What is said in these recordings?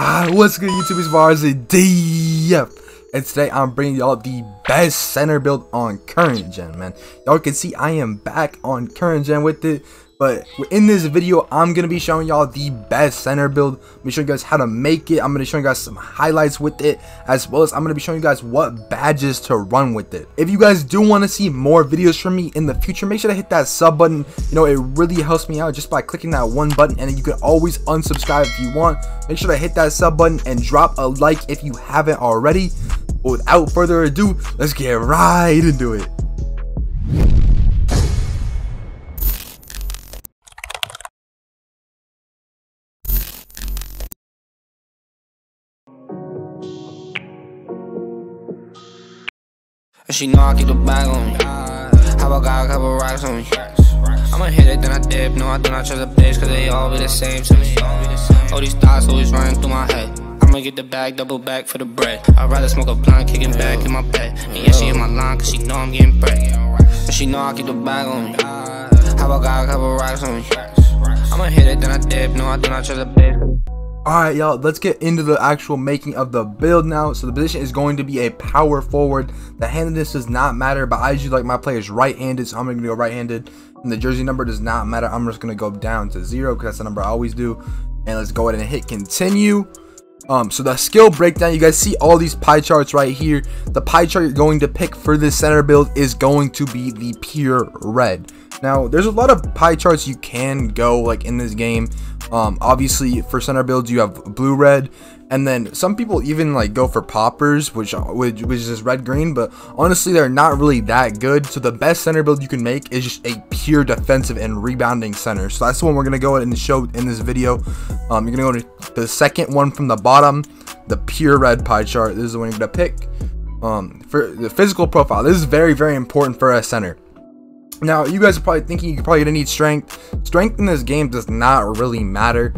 Ah, what's good YouTube, it's Varzi DF. And today I'm bringing y'all the best center build on current gen, man. Y'all can see I am back on current gen with it. But in this video, I'm going to be showing y'all the best center build. I'm going to show you guys how to make it. I'm going to show you guys some highlights with it. As well as I'm going to be showing you guys what badges to run with it. If you guys do want to see more videos from me in the future, make sure to hit that sub button. You know, it really helps me out just by clicking that one button. And you can always unsubscribe if you want. Make sure to hit that sub button and drop a like if you haven't already. But without further ado, let's get right into it. And she know I keep the bag on me. How I got a couple racks on me. I'ma hit it, then I dip. No, I do not trust a bitch, cause they all be the same to me. All these thoughts always running through my head. I'ma get the bag, double back for the bread. I'd rather smoke a blunt, kicking back in my bed. And yeah, she in my line, cause she know I'm getting bread. And she know I keep the bag on me. How I got a couple racks on me. I'ma hit it, then I dip. No, I do not trust a bitch. Alright y'all, let's get into the actual making of the build now. So the position is going to be a power forward. The handedness does not matter, but I usually like my players right-handed, so I'm going to go right-handed. And the jersey number does not matter. I'm just going to go down to zero because that's the number I always do. And let's go ahead and hit continue. Um, so the skill breakdown, you guys see all these pie charts right here. The pie chart you're going to pick for this center build is going to be the pure red. Now, there's a lot of pie charts you can go like in this game. Um, obviously, for center builds, you have blue red, and then some people even like go for poppers, which which, which is red green. But honestly, they're not really that good. So the best center build you can make is just a pure defensive and rebounding center. So that's the one we're gonna go ahead and show in this video. Um, you're gonna go to the second one from the bottom, the pure red pie chart. This is the one you're gonna pick. Um, for the physical profile, this is very very important for a center. Now, you guys are probably thinking you're probably gonna need strength. Strength in this game does not really matter.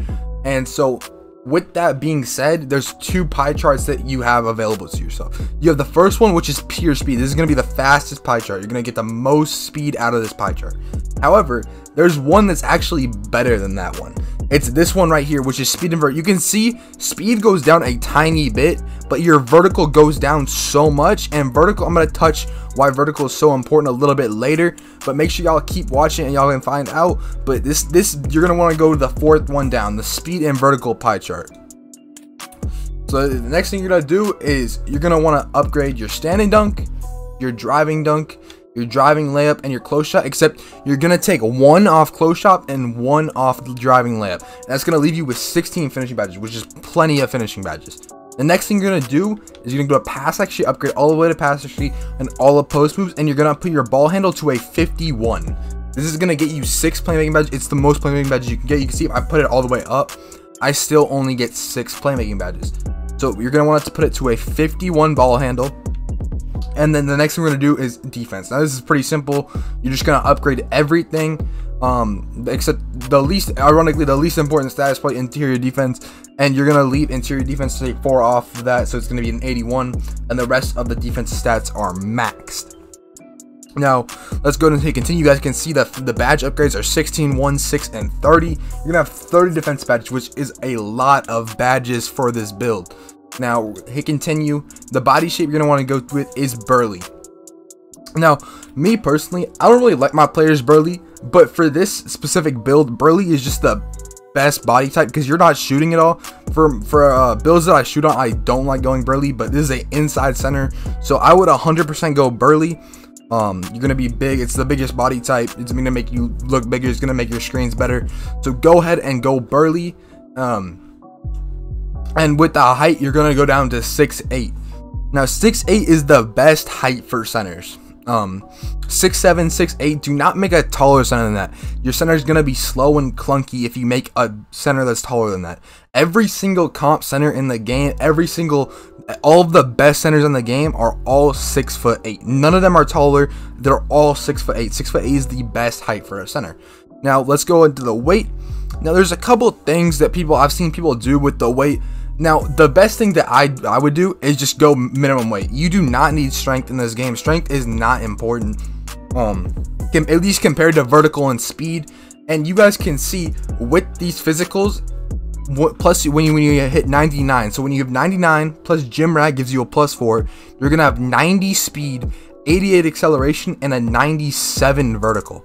And so, with that being said, there's two pie charts that you have available to yourself. You have the first one, which is pure speed. This is gonna be the fastest pie chart. You're gonna get the most speed out of this pie chart. However, there's one that's actually better than that one. It's this one right here, which is speed invert. You can see speed goes down a tiny bit, but your vertical goes down so much. And vertical, I'm going to touch why vertical is so important a little bit later. But make sure y'all keep watching and y'all can find out. But this, this you're going to want to go to the fourth one down, the speed and vertical pie chart. So the next thing you're going to do is you're going to want to upgrade your standing dunk, your driving dunk, your driving layup and your close shot except you're gonna take one off close shot and one off the driving layup. That's gonna leave you with 16 finishing badges which is plenty of finishing badges. The next thing you're gonna do is you're gonna do a pass accuracy upgrade all the way to pass accuracy and all the post moves and you're gonna put your ball handle to a 51 this is gonna get you six playmaking badges. It's the most playmaking badges you can get. You can see if i put it all the way up i still only get six playmaking badges. So you're gonna want to put it to a 51 ball handle and then the next thing we're gonna do is defense. Now this is pretty simple. You're just gonna upgrade everything, um, except the least, ironically, the least important status play interior defense, and you're gonna leave interior defense to take four off of that, so it's gonna be an 81, and the rest of the defense stats are maxed. Now, let's go and continue. You guys can see that the badge upgrades are 16, 1, 6, and 30. You're gonna have 30 defense badges, which is a lot of badges for this build. Now, hit continue. The body shape you're going to want to go with is burly. Now, me personally, I don't really like my players burly, but for this specific build, burly is just the best body type because you're not shooting at all. For for uh, builds that I shoot on, I don't like going burly, but this is a inside center, so I would 100% go burly. Um, you're gonna be big. It's the biggest body type. It's gonna make you look bigger. It's gonna make your screens better. So go ahead and go burly. Um, and with the height, you're gonna go down to six eight. Now, six eight is the best height for centers. Um, six seven, six eight. Do not make a taller center than that. Your center is gonna be slow and clunky if you make a center that's taller than that. Every single comp center in the game, every single, all of the best centers in the game are all six foot eight. None of them are taller. They're all six foot eight. Six foot eight is the best height for a center. Now let's go into the weight. Now there's a couple things that people I've seen people do with the weight now, the best thing that I, I would do is just go minimum weight. You do not need strength in this game. Strength is not important, um, at least compared to vertical and speed. And you guys can see with these physicals, plus when you when you hit 99. So when you have 99 plus gym rat gives you a plus four. You're gonna have 90 speed, 88 acceleration, and a 97 vertical.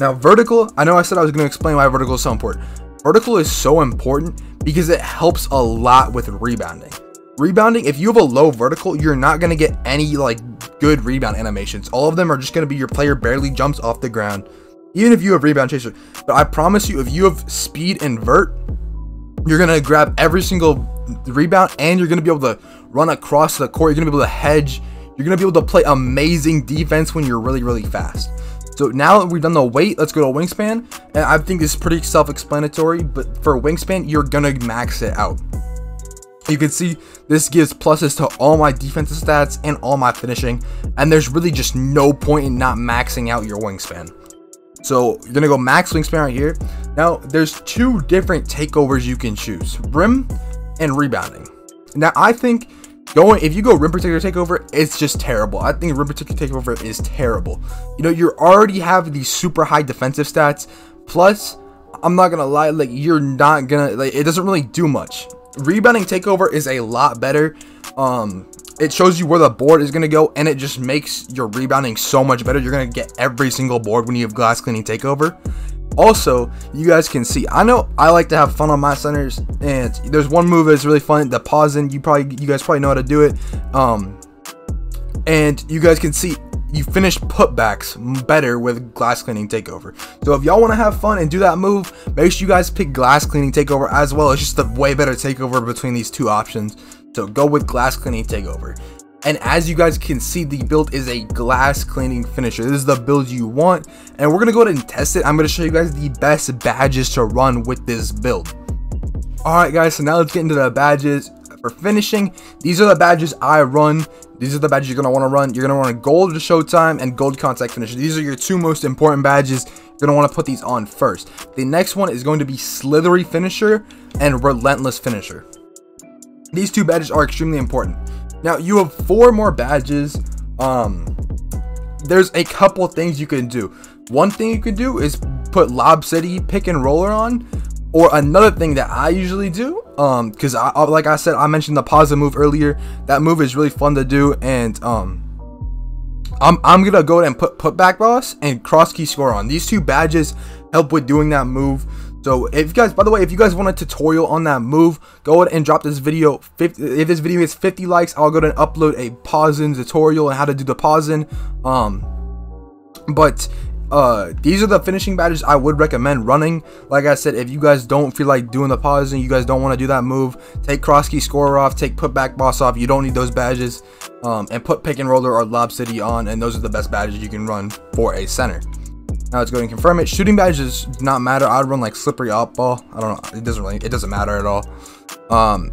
Now vertical, I know I said I was gonna explain why vertical is so important. Vertical is so important because it helps a lot with rebounding. Rebounding, if you have a low vertical, you're not gonna get any like good rebound animations. All of them are just gonna be your player barely jumps off the ground even if you have rebound chaser. But I promise you, if you have speed and vert, you're gonna grab every single rebound and you're gonna be able to run across the court. You're gonna be able to hedge. You're gonna be able to play amazing defense when you're really, really fast. So now that we've done the weight, let's go to wingspan. And I think this is pretty self-explanatory, but for wingspan, you're gonna max it out. You can see this gives pluses to all my defensive stats and all my finishing, and there's really just no point in not maxing out your wingspan. So you're gonna go max wingspan right here. Now there's two different takeovers you can choose: rim and rebounding. Now I think going if you go rim protector takeover, it's just terrible. I think rim protector takeover is terrible. You know, you already have these super high defensive stats. Plus, I'm not gonna lie, like you're not gonna like it doesn't really do much. Rebounding takeover is a lot better. Um, it shows you where the board is going to go and it just makes your rebounding so much better. You're going to get every single board when you have glass cleaning takeover. Also, you guys can see, I know I like to have fun on my centers and there's one move that's really fun, the pausing. You probably, you guys probably know how to do it. Um, and you guys can see you finish putbacks better with glass cleaning takeover. So if y'all want to have fun and do that move, make sure you guys pick glass cleaning takeover as well. It's just a way better takeover between these two options. So go with glass cleaning takeover. And as you guys can see, the build is a glass cleaning finisher. This is the build you want. And we're to go ahead and test it. I'm to show you guys the best badges to run with this build. Alright guys, so now let's get into the badges. For finishing, these are the badges I run. These are the badges you're going to want to run. You're going to run gold showtime and gold contact finisher. These are your two most important badges. You're going to want to put these on first. The next one is going to be slithery finisher and relentless finisher. These two badges are extremely important. Now, you have four more badges. Um, there's a couple things you can do. One thing you can do is put Lob City pick and roller on. Or another thing that I usually do, um, because I like I said, I mentioned the positive move earlier. That move is really fun to do, and um, I'm I'm gonna go ahead and put put back boss and cross key score on. These two badges help with doing that move. So if you guys, by the way, if you guys want a tutorial on that move, go ahead and drop this video. 50, if this video gets 50 likes, I'll go ahead and upload a pausing tutorial on how to do the pausing. Um, but uh, these are the finishing badges I would recommend running. Like I said, if you guys don't feel like doing the pausing, you guys don't want to do that move, take cross key scorer off, take put back boss off. You don't need those badges. Um, and put pick and roller or lob city on, and those are the best badges you can run for a center. Now let's go and confirm it. Shooting badges does not matter. I'd run like slippery off ball. I don't know. It doesn't really. It doesn't matter at all. Um,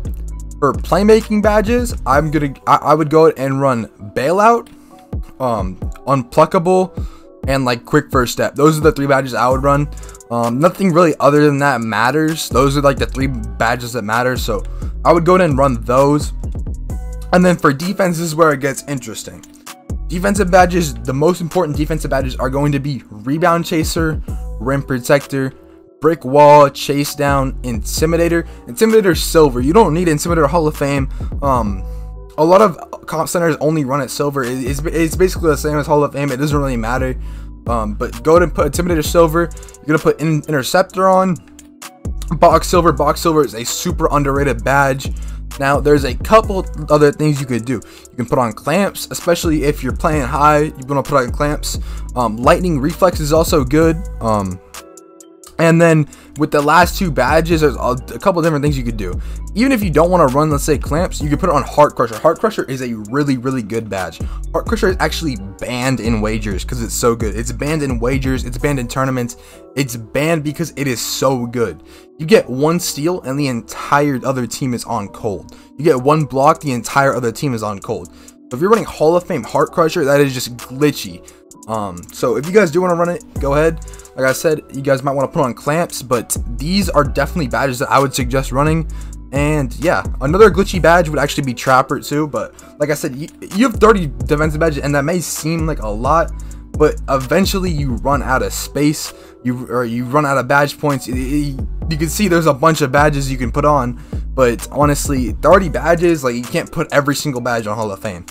for playmaking badges, I'm gonna. I, I would go and run bailout, um, unpluckable, and like quick first step. Those are the three badges I would run. Um, nothing really other than that matters. Those are like the three badges that matter. So I would go and run those. And then for defense, this is where it gets interesting. Defensive badges, the most important defensive badges are going to be Rebound Chaser, Rim Protector, Brick Wall, Chase Down, Intimidator. Intimidator Silver. You don't need Intimidator Hall of Fame. Um, a lot of comp centers only run at Silver. It's, it's basically the same as Hall of Fame. It doesn't really matter. Um, but go ahead and put Intimidator Silver. You're going to put in Interceptor on. Box Silver. Box Silver is a super underrated badge. Now, there's a couple other things you could do. You can put on clamps, especially if you're playing high, you want to put on clamps. Um, lightning reflex is also good. Um, and then with the last two badges, there's a, a couple different things you could do. Even if you don't want to run, let's say, clamps, you can put it on Heart Crusher. Heart Crusher is a really, really good badge. Heart Crusher is actually banned in wagers because it's so good. It's banned in wagers, it's banned in tournaments. It's banned because it is so good. You get one steal and the entire other team is on cold. You get one block, the entire other team is on cold. If you're running Hall of Fame Heart Crusher, that is just glitchy. Um, so if you guys do want to run it, go ahead. Like I said, you guys might want to put on clamps, but these are definitely badges that I would suggest running. And yeah, another glitchy badge would actually be Trapper too. But like I said, you, you have 30 defensive badges, and that may seem like a lot, but eventually you run out of space you or you run out of badge points you can see there's a bunch of badges you can put on but honestly 30 badges like you can't put every single badge on hall of fame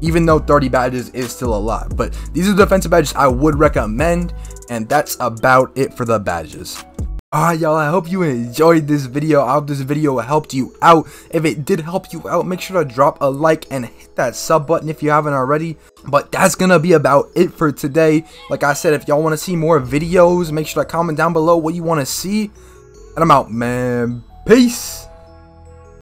even though 30 badges is still a lot but these are the defensive badges i would recommend and that's about it for the badges Alright y'all, I hope you enjoyed this video. I hope this video helped you out. If it did help you out, make sure to drop a like and hit that sub button if you haven't already. But that's gonna be about it for today. Like I said, if y'all want to see more videos, make sure to comment down below what you want to see. And I'm out, man. Peace.